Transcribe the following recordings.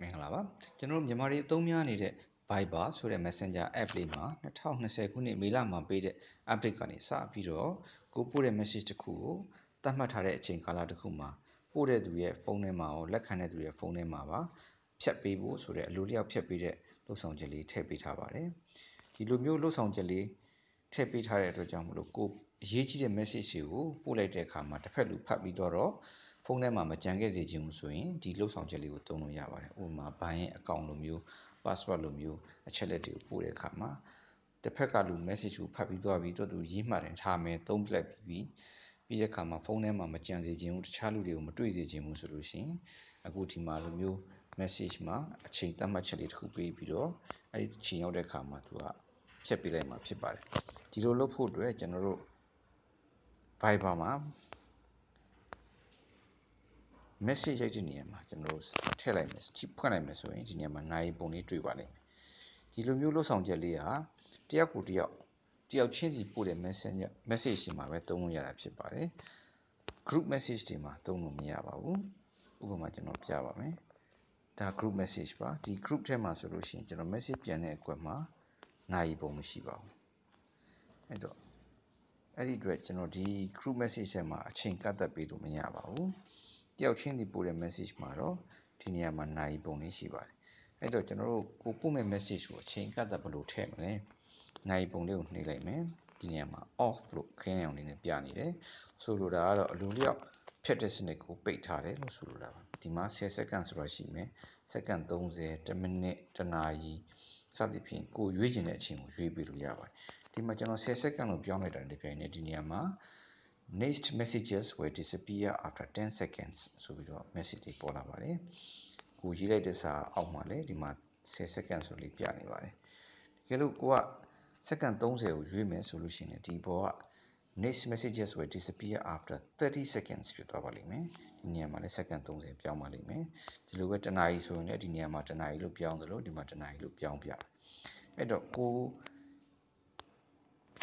မင်္ဂလာပါကျွန်တော်တို့မြန်မာတွေအသုံးများနေတဲ့ Viber ဆိုတဲ့ Messenger app လေးမှာ2020ခုနှစ်မေလမှာပေးတဲ့ update ကနေစပြီးတော့ကိုပို့တဲ့ message တစ်ခုကိုသတ်မှတ်ထားတဲ့အချိန်ကာလတစ်ခုမှာပို့တဲ့သူရဲ့ဖုန်းထဲမှာရောလက်ခံတဲ့သူရဲ့ဖုန်းထဲမှာပါဖြတ်ပေးဖို့ဆိုတဲ့အလိုလျောက်ဖြတ်ပေးတဲ့လှုပ်ဆောင်ချက်လေးထည့်ပေးထားပါတယ်ဒီလိုမျိုးလှုပ်ဆောင်ချက်လေးထည့်ပေးထားတဲ့အတွက်ကြောင့်မလို့ကိုအရေးကြီးတဲ့ message တွေကိုပို့လိုက်တဲ့အခါမှာတစ်ဖက်လူဖတ်ပြီးတော့ ဖုန်းထဲမှာမကြံခဲ့စေချင်ဘူးဆိုရင်ဒီလှုပ်ဆောင်ချက်လေးကိုသုံးလို့ရပါတယ်ဥပမာဘိုင်းရဲ့ account လိုမျိုး password လိုမျိုးအချက်လက်တွေကိုပို့တဲ့အခါမှာတစ်ဖက်ကလူ message ကိုဖတ်ပြီးသွားပြီးတော့သူရေးမှတ်တယ်ထားမယ်သုံးပလိုက်ပြီးပြီးတဲ့အခါမှာဖုန်းထဲမှာမကြံစေချင်ဘူးတခြားလူတွေကိုမတွေ့စေချင်ဘူးဆိုလို့ရှိရင်အခုဒီမှာလိုမျိုး message မှာအချိန်သတ်မှတ်ချက်လေးတစ်ခုပေးပြီးတော့အဲ့ဒီချိန်ရောက်တဲ့အခါမှာသူကဖြတ်ပေးလိုက်မှာဖြစ်ပါတယ်ဒီလိုလုပ်ဖို့အတွက်ကျွန်တော်တို့ Viber မှာ message ရိုက်တဲ့နေရာမှာကျွန်တော်တို့ထည့်လိုက်မယ်ဖွင့်လိုက်မယ်ဆိုရင်ဒီနေရာမှာနိုင်ပုံလေးတွေ့ပါလိမ့်မယ်ဒီလိုမျိုးလှုပ်ဆောင်ချက်လေးဟာတယောက်ကိုတယောက်တယောက်ချင်းစီပို့တဲ့ message message တွေမှာပဲသုံးလို့ရတာဖြစ်ပါတယ် group message တွေမှာသုံးလို့မရပါဘူးဥပမာကျွန်တော်ပြပါမယ်ဒါ group message ပါဒီ group ထဲမှာဆိုလို့ရှိရင်ကျွန်တော် message ပြန်တဲ့အကွက်မှာနိုင်ပုံမရှိပါဘူးအဲ့တော့အဲ့ဒီအတွက်ကျွန်တော်ဒီ group message ထဲမှာအချိန်ကန့်သက်ပေးလို့မရပါဘူး တယောက်ချင်းဒီပို့တဲ့ message မှာတော့ဒီနေရာမှာနိုင်ပုံလေးရှိပါတယ်အဲ့တော့ကျွန်တော်တို့ကိုပို့မဲ့ message ကိုအချိန်ကန့်သက်ဘယ်လိုထည့်မလဲနိုင်ပုံလေးကိုနှိပ်လိုက်မယ်ဒီနေရာမှာ off လို့ခင်းအောင်လေးနဲ့ပြနေတယ်ဆိုလိုတာကတော့အလိုလျောက်ဖြတ်တဲ့စနစ်ကိုပိတ်ထားတယ်လို့ဆိုလိုတာပါဒီမှာ10စက္ကန့်ဆိုတာရှိမယ်စက္ကန့်30 1မိနစ်1နာရီစသဖြင့်ကိုရွေးချင်တဲ့အချိန်ကိုရွေးပေးလို့ရပါတယ်ဒီမှာကျွန်တော်10စက္ကန့်လို့ပြောင်းလိုက်တာဒီပြိုင်နေဒီနေရာမှာ next messages will disappear after 10 seconds ဆိုပြီးတော့ message တွေပေါ်လာပါတယ်ကိုရေးလိုက်တဲ့စာအောက်မှာလည်းဒီမှာ10 second ဆိုလေးပြနေပါတယ်တကယ်လို့ကိုကစက္ကန့်30ကိုရွေးမယ်ဆိုလို့ရှိရင်ဒီဘောက next messages will disappear after 30 seconds ဖြစ်သွားပါလိမ့်မယ်ဒီနေရာမှာလည်းစက္ကန့်30ပြောင်းပါလိမ့်မယ်ဒီလိုပဲတနာရီဆိုရင်လည်းဒီနေရာမှာတနာရီလို့ပြောင်းတယ်လို့ဒီမှာတနာရီလို့ပြောင်းပြအဲ့တော့ကို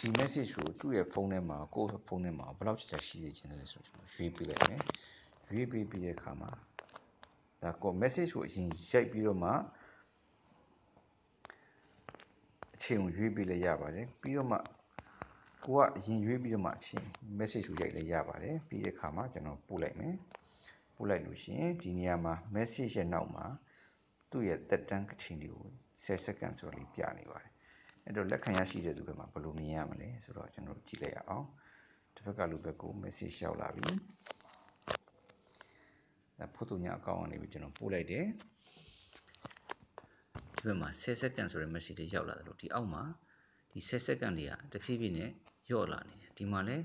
ဒီ message ကို သူ့ရဲ့ဖုန်းထဲမှာ ကိုယ့်ဖုန်းထဲမှာ ဘယ်လောက်ကြာရှိစေချင်တယ်ဆိုတော့ရွေးပြလိုက်မယ် ရွေးပြီးပြီးတဲ့အခါမှာဒါကို message ကိုအရင်ရိုက်ပြီးတော့မှ အချိန်ကို ရွေးပြီးလည်းရပါတယ် ပြီးတော့မှ ကိုကအရင်ရွေးပြီးတော့မှ အချိန် message ကို ရိုက်လည်းရပါတယ် ပြီးတဲ့အခါမှာ ကျွန်တော်ပို့လိုက်မယ် ပို့လိုက်လို့ရှိရင် ဒီနေရာမှာ message ရဲ့နောက်မှာ သူ့ရဲ့တက်တန်းအချိန်တွေကို10စက္ကန့်ဆိုတော့လေး ပြနေပါတယ် အဲ့တော့လက်ခံရရှိတဲ့သူဘက်မှာဘယ်လိုမြင်ရမလဲဆိုတော့ကျွန်တော်တို့ကြည့်လိုက်ရအောင်တစ်ဖက်ကလူဘက်ကို message ရောက်လာပြီဒါဖိုတိုညာအကောင့်ကနေပြီးကျွန်တော်ပို့လိုက်တယ်ဒီဘက်မှာ10စက္ကန့်ဆိုတဲ့ message တွေရောက်လာတယ်လို့ဒီအောက်မှာဒီ10စက္ကန့်လေးကတဖြည်းဖြည်းနဲ့ယော့လာနေတယ်ဒီမှာလည်း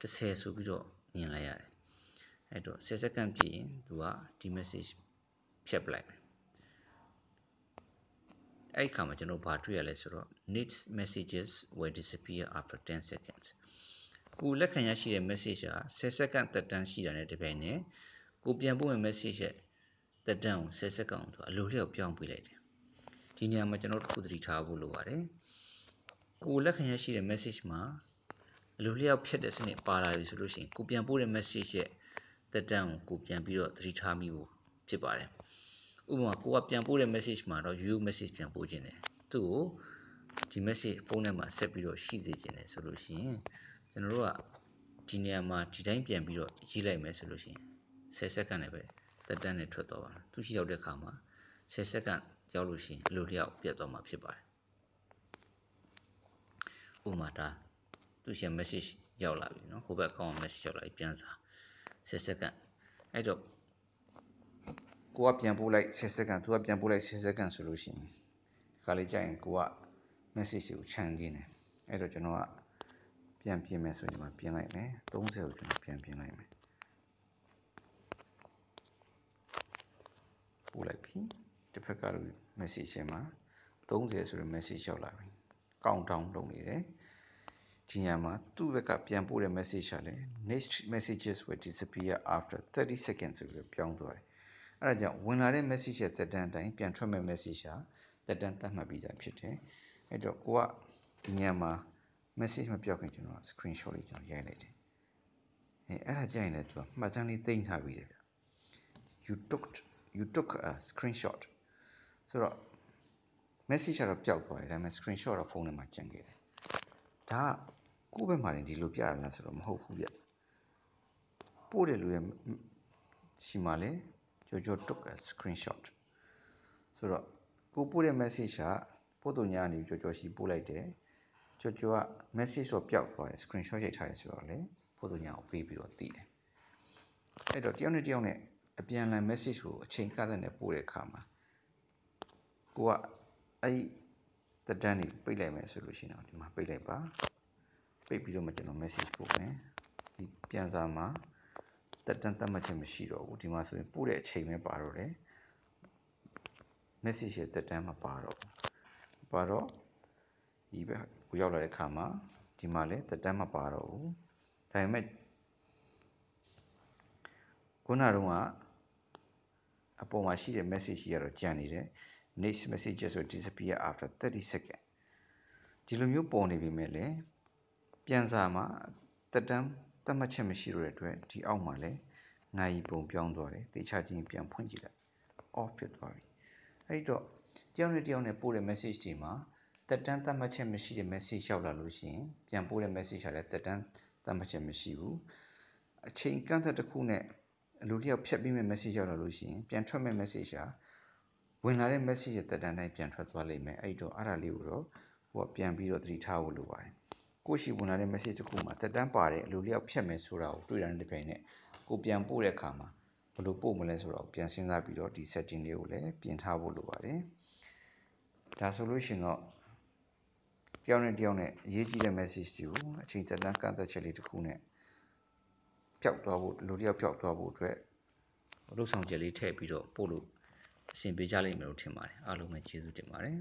30ဆိုပြီးတော့မြင်လိုက်ရတယ်အဲ့တော့10စက္ကန့်ပြည့်ရင်သူကဒီ message ဖြတ်ပလိုက်မယ် အဲ့ဒီခါမှာကျွန်တော်ဘာတွေ့ရလဲဆိုတော့ needs messages will disappear after 10 seconds ကိုလက်ခံရရှိတဲ့ message ဟာ10စက္ကန့်သက်တမ်းရှိတာနဲ့တပြိုင်နက်ကိုပြန်ပို့မဲ့ message ရဲ့သက်တမ်းကို10စက္ကန့်ကိုသူအလိုလျောက်ပြောင်းပေးလိုက်တယ်ဒီနေရာမှာကျွန်တော်တို့ခုသတိထားဖို့လိုပါတယ်ကိုလက်ခံရရှိတဲ့ message မှာအလိုလျောက်ဖြစ်တဲ့စနစ်ပါလာပြီဆိုလို့ရှိရင်ကိုပြန်ပို့တဲ့ message ရဲ့သက်တမ်းကိုကိုပြန်ပြီးတော့သတိထားမိဖို့ဖြစ်ပါတယ် ဥပမာကိုကပြန်ပို့တဲ့ message မှာတော့ you message ပြန်ပို့ခြင်းတယ်သူ့ကိုဒီ message ဖုန်းထဲမှာဆက်ပြီးတော့ရှိစေခြင်းတယ်ဆိုလို့ရှိရင်ကျွန်တော်တို့ကဒီနေရာမှာဒီတိုင်းပြန်ပြီးတော့ရေးလိုက်မယ်ဆိုလို့ရှိရင်10စက္ကန့်နဲ့ပဲတက်တန်းနဲ့ထွက်သွားပါမယ်သူရှိရောက်တဲ့အခါမှာ10စက္ကန့်ရောက်လို့ရှိရင်အလိုလျောက်ပြတ်သွားမှာဖြစ်ပါတယ်ဥပမာဒါသူရှိ message ရောက်လာပြီเนาะဟိုဘက်အကောင့် message ရောက်လာပြီပြန်စာ10စက္ကန့်အဲ့တော့ ကိုကပြန်ပို့လိုက်10စက္ကန့်သူကပြန်ပို့လိုက်10စက္ကန့်ဆိုလို့ရှိရင်ဒီခါလေးကြာရင်ကိုက message ကိုခြံခင်းတယ်အဲ့တော့ကျွန်တော်ကပြန်ပြင်မယ်ဆိုရင်ဒီမှာပြင်လိုက်မယ်30ကိုကျွန်တော်ပြန်ပြင်လိုက်မယ်ပို့လိုက်ပြီတစ်ဖက်ကလို့ message ထဲမှာ30ဆိုတဲ့ message ရောက်လာပြီ count down လုပ်နေတယ်ဒီညမှာသူ့ဘက်ကပြန်ပို့တဲ့ message ဟာလည်း next messages will disappear after 30 seconds ဆိုပြီးပြောင်းသွားတယ် အဲဒါကြောင့်ဝင်လာတဲ့ message ရဲ့တက်တန်းတိုင်းပြန်ထွက်မဲ့ message ဟာတက်တန်းတတ်မှတ်ပြီးသားဖြစ်တယ်အဲ့တော့ကိုကဒီညမှာ message မပြောက်ခင်ကျွန်တော် screenshot လေးကျွန်တော်ရိုက်လိုက်တယ်အဲအဲ့ဒါကြရင်လည်းသူကမှတ်တမ်းလေးတင်ထားပြီးတယ်ဗျ you took you took a screenshot ဆိုတော့ message ကတော့ပျောက်သွားတယ်ဒါပေမဲ့ screenshot တော့ဖုန်းထဲမှာကျန်ခဲ့တယ်ဒါကကိုယ့်ဘက်မှာတင်ဒီလိုပြရလားဆိုတော့မဟုတ်ဘူးဗျပို့တဲ့လူရဲ့ရှိမှလဲကြော ကြော took a screenshot ဆိုတော့ကိုပို့တဲ့ message ကပို့သူညာနေကြောကြောရှိပို့လိုက်တယ်ကြောကြောက message တော့ပျောက်သွားတယ် screenshot ရိုက်ထားတယ်ဆိုတော့လေပို့သူညာကိုပေးပြီးတော့တည်တယ်အဲ့တော့တယောက်နဲ့တယောက်နဲ့အပြန်အလှန် message ကိုအချိန်ကန့်သတ်နဲ့ပို့တဲ့အခါမှာကိုကအဲ့တက်တန်းနေပိတ်လိုက်မယ်ဆိုလို့ရှိရင်တော့ဒီမှာပိတ်လိုက်ပါပိတ်ပြီးတော့မှကျွန်တော် message ပို့မယ်ဒီပြန်စာမှာ တက်တန်းတတ်မှတ်ချက်မရှိတော့ဘူးဒီမှာဆိုရင်ပို့တဲ့အချိန်ပဲပါတော့တယ် message ရဲ့တက်တန်းမပါတော့ဘူးပါတော့ဒီဘက်ကိုရောက်လာတဲ့အခါမှာဒီမှာလည်းတက်တန်းမပါတော့ဘူးဒါပေမဲ့ခုနကတော့အပေါ်မှာရှိတဲ့ message ကြီးကတော့ကြံနေတယ် next messages will disappear after 30 second ဒီလိုမျိုးပေါ်နေပြီမဲ့လေပြန်စာမှာတက်တန်း တတ်မှတ်ချက်မရှိတော့တဲ့အတွက်ဒီအောက်မှာလည်းနိုင်ပုံပြောင်းသွားတယ်တေချာချင်းပြန်ဖွင့်ကြည့်လိုက် off ဖြစ်သွားပြီအဲ့တော့တယောက်နဲ့တယောက်နဲ့ပို့တဲ့ message တွေမှာတက်တန်းတတ်မှတ်ချက်မရှိတဲ့ message ရောက်လာလို့ရှိရင်ပြန်ပို့တဲ့ message ဟာလည်းတက်တန်းတတ်မှတ်ချက်မရှိဘူးအချိန်ကန့်သက်တစ်ခုနဲ့လူတစ်ယောက်ဖြတ်ပြီးမဲ့ message ရောက်လာလို့ရှိရင်ပြန်ထွက်မဲ့ message ဟာဝင်လာတဲ့ message ရဲ့တက်တန်းတိုင်းပြန်ထွက်သွားလိမ့်မယ်အဲ့တော့အဲ့ဒါလေးကိုတော့ဟိုကပြန်ပြီးတော့သတိထားဖို့လိုပါတယ် ကိုရှိဝင်လာတဲ့ message တစ်ခုမှာတက်တန်းပါတယ်အလိုလျောက်ဖြတ်မယ်ဆိုတာကိုတွေ့တာနဲ့တပြိုင်နက်ကိုပြန်ပို့တဲ့အခါမှာဘယ်လိုပို့မလဲဆိုတော့ပြန်စဉ်းစားပြီးတော့ဒီ setting လေးကိုလည်းပြင်ထားဖို့လိုပါတယ်ဒါဆိုလို့ရှိရင်တော့တယောက်နဲ့တယောက်နဲ့အရေးကြီးတဲ့ message တွေကိုအချိန်တက်တန်းကန့်သက်ချက်လေးတစ်ခုနဲ့ပျောက်သွားဖို့လူတယောက်ပျောက်သွားဖို့အတွက်လှုပ်ဆောင်ချက်လေးထည့်ပြီးတော့ပို့လို့အဆင်ပြေကြလိမ့်မယ်လို့ထင်ပါတယ်အားလုံးပဲကျေးဇူးတင်ပါတယ်